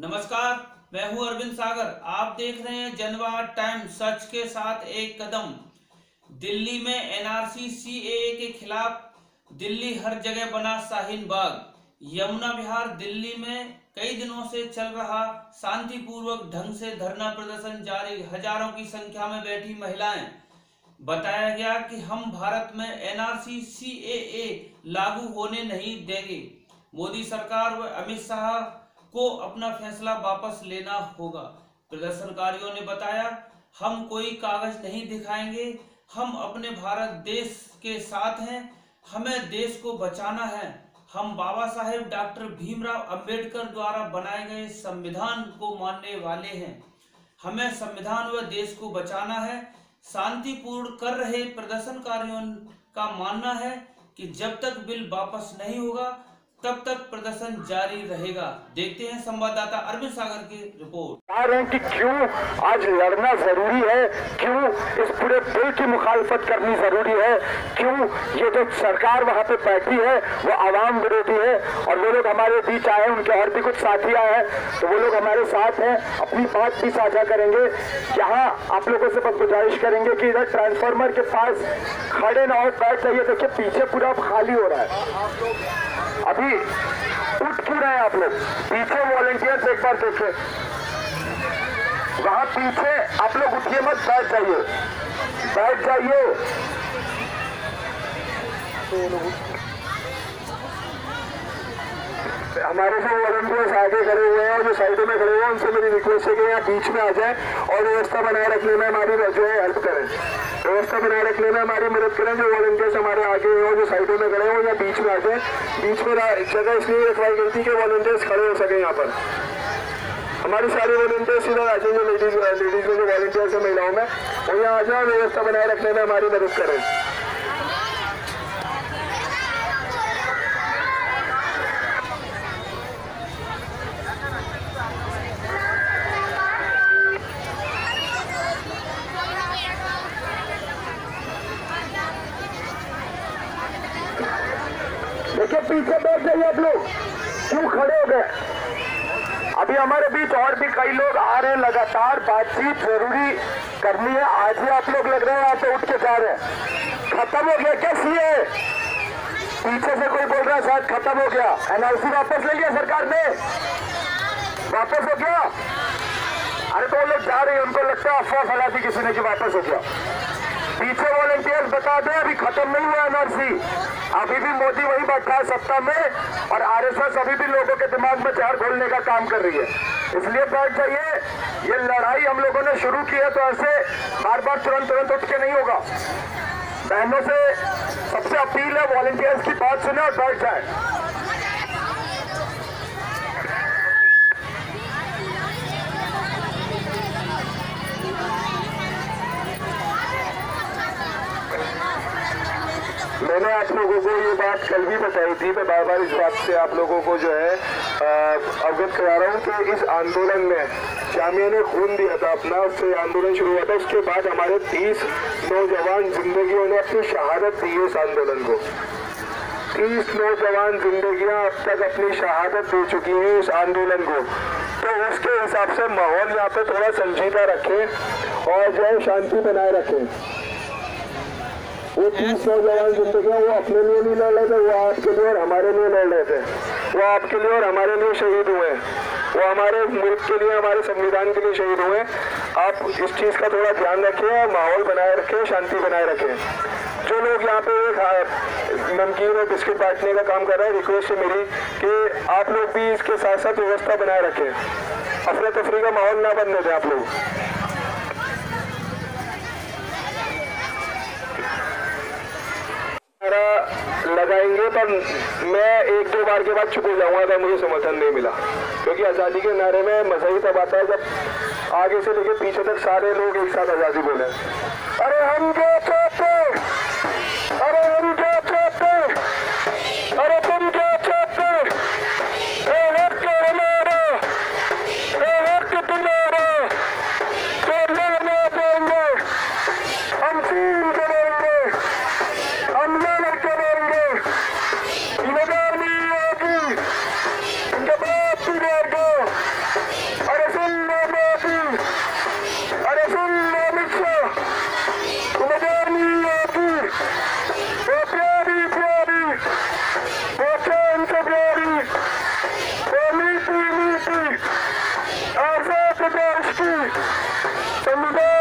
नमस्कार, मैं हूँ अरविंद सागर। आप देख रहे हैं जनवाद टाइम सच के साथ एक कदम। दिल्ली में एनआरसी, सीएए के खिलाफ दिल्ली हर जगह बना शाहीन बाग। यमुना विहार दिल्ली में कई दिनों से चल रहा शांतिपूर्वक ढंग से धरना प्रदर्शन जारी। हज़ारों की संख्या में बैठी महिलाएँ। बताया गया कि हम भारत में एनआरसी, सीएए लागू होने नहीं देंगे। मोदी सरकार व अमित शाह को अपना फैसला वापस लेना होगा। प्रदर्शनकारियों ने बताया, हम कोई कागज़ नहीं दिखाएँगे, हम अपने भारत देश के साथ हैं, हमें देश को बचाना है। हम बाबा साहेब डॉक्टर भीमराव अंबेडकर द्वारा बनाए गए संविधान को मानने वाले हैं। हमें संविधान व देश को बचाना है। शांतिपूर्ण कर रहे प्रदर्शनकारियों का मानना है कि जब तक बिल वापस नहीं होगा तब तक प्रदर्शन जारी रहेगा। देखते हैं संवाददाता अरविंद सागर की रिपोर्ट। आ रहे हैं कि क्यों आज लड़ना ज़रूरी है? क्यों इस पूरे बिल की मुखालफत करनी ज़रूरी है? क्यों ये जो सरकार वहाँ पे बैठी है, वो आवाम विरोधी है और वो लोग हमारे बीच आए, उनके और भी कुछ साथी आए हैं तो वो लोग हमारे साथ हैं, अपनी बात भी साझा करेंगे। यहाँ आप लोगों से बस गुजारिश करेंगे कि इधर ट्रांसफार्मर के पास खड़े ना हो, बैठ जाइए, देखिए पीछे पूरा खाली हो रहा है। अभी उठ क्यों रहे आप लोग? पीछे वॉलेंटियर्स एक बार देखे वहाँ पीछे आप लोग उठिए मत, बैठ जाइए। बैठ जाइए। हमारे जो वॉलंटियर्स आगे खड़े हुए हैं और जो साइडों में खड़े हुए हैं, उनसे मेरी रिक्वेस्ट है कि यहाँ बीच में आ जाए और व्यवस्था बनाए रखने में हमारी जो है हेल्प करें। व्यवस्था बनाए रखने में हमारी मदद करें, जो वॉलंटियर्स हमारे आगे हैं, जो साइडों में खड़े हैं या बीच में आके बीच में जगह इसलिए रखवाई गई थी कि वॉलंटियर्स खड़े हो सके यहाँ पर। हमारे सारे वॉलंटियर्स इधर आ जाएँगे लेडीज़ लेडीज़ में जो वॉलंटियर्स है महिलाओं में, वो यहाँ आ जाए, व्यवस्था बनाए रखने में हमारी मदद करें देखिए पीछे बैठ जाइए आप लोग। क्यों खड़े हो गए? अभी हमारे बीच और भी कई लोग आ रहे हैं, लगातार बातचीत ज़रूरी करनी है। आज ही आप लोग लग रहे हैं, यहाँ पे उठ के जा रहे हैं। खत्म हो गया क्या सीए? पीछे से कोई बोल रहा है, शायद खत्म हो गया। एनआरसी वापस ले लिया सरकार ने। वापस हो गया? अरे तो लोग जा रहे हैं, उनको लगता है अफवाह फैला दी किसी ने कि वापस हो गया। पीछे वॉलेंटियर्स बता दें, अभी खत्म नहीं हुआ एनआरसी। अभी भी मोदी वही बैठा है सत्ता में और आरएसएस अभी भी लोगों के दिमाग में जहर घोलने का काम कर रही है। इसलिए बैठ जाइए ये लड़ाई हम लोगों ने शुरू की है तो ऐसे बार बार तुरंत तुरंत उठ के नहीं होगा। बहनों से सबसे अपील है वॉलेंटियर्स की बात सुने और बैठ जाए मैंने आप लोगों को ये बात कल भी बताई थी, मैं बार बार इस बात से आप लोगों को जो है अवगत करा रहा हूँ कि इस आंदोलन में जामिया ने खून दिया था अपना, उससे आंदोलन शुरू हुआ था। उसके बाद हमारे तीस नौजवान जिंदगियों ने अपनी शहादत दी इस आंदोलन को। तीस नौजवान जिंदगियाँ अब तक अपनी शहादत दे चुकी हैं इस आंदोलन को। तो उसके हिसाब से माहौल यहाँ पे थोड़ा संजीदा रखें और जो शांति बनाए रखें। वो तीस नौजवान ज़िंदगी वो अपने लिए नहीं लड़ रहे थे, वो आपके लिए और हमारे लिए लड़ रहे थे। वो आपके लिए और हमारे लिए शहीद हुए वो हमारे मुल्क के लिए, हमारे संविधान के लिए शहीद हुए आप इस चीज़ का थोड़ा ध्यान रखें और माहौल बनाए रखें शांति बनाए रखें जो लोग यहाँ पे नमकीन और बिस्किट बांटने का काम कर रहे हैं रिक्वेस्ट है मेरी कि आप लोग भी इसके साथ साथ व्यवस्था बनाए रखें। अफरा तफरी का माहौल ना बनने दें आप लोग। लगाएँगे, पर मैं एक दो बार के बाद चुप हो जाऊँगा अगर मुझे समर्थन नहीं मिला। क्योंकि आज़ादी के नारे में मज़ा ही तब आता है जब आगे से लेके पीछे तक सारे लोग एक साथ आज़ादी बोले। अरे हम जो Podolski! Arza the Kandydat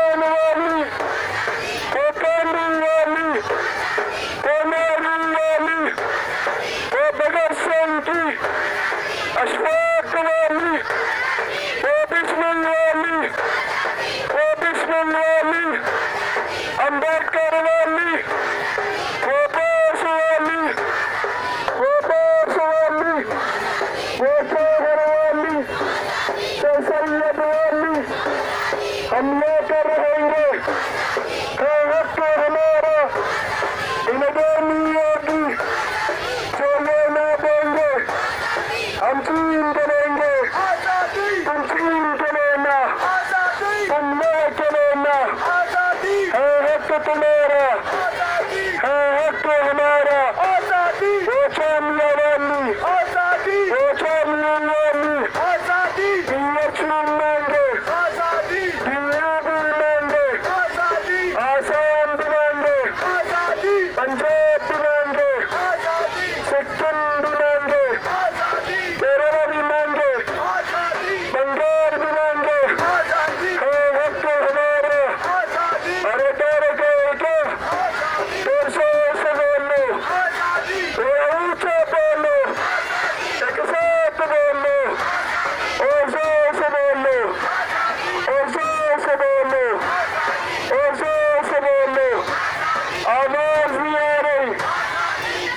आ रही।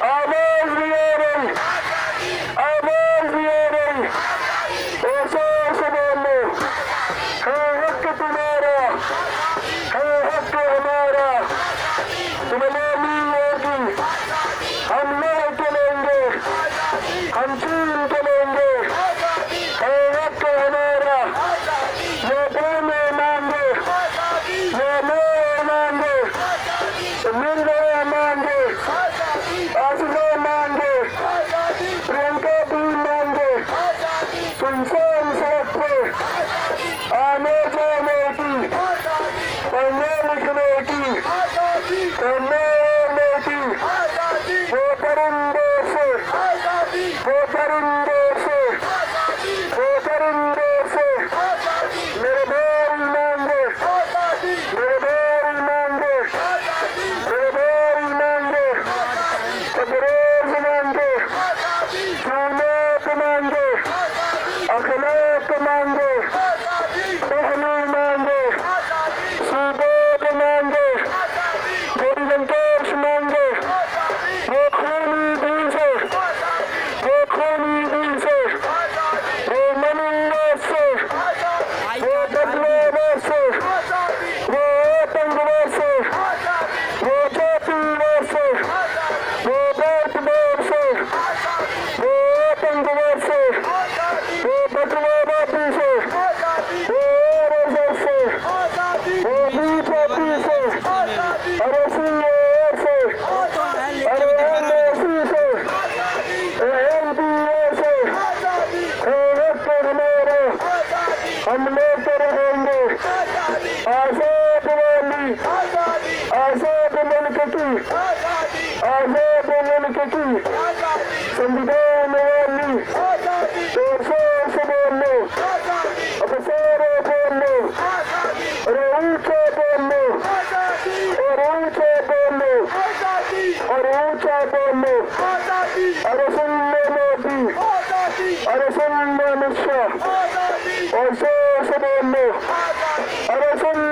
आवाज़ भी आ रही। आवाज़ ऐसा सवाल लो। हक तुम्हारा। है हक हमारा। गुलामी होगी हम नहीं चलेंगे। हम चीन के Amen. Amen. Amen. Amen. Amen. Amen. Amen. Amen. Amen. Amen. Amen. Amen. Amen. Amen. Amen. Amen. Amen. Amen. उनके की आज़ादी उनके की संविधान वाली बोलो अपसारो बोलो ऊँचे बोलो और ऊँचे बोलो और ऊँचा बोलो अरे सुन लो मोदी अरे सुन लो मिश्रा और ज़ोर से बोलो अरे सुन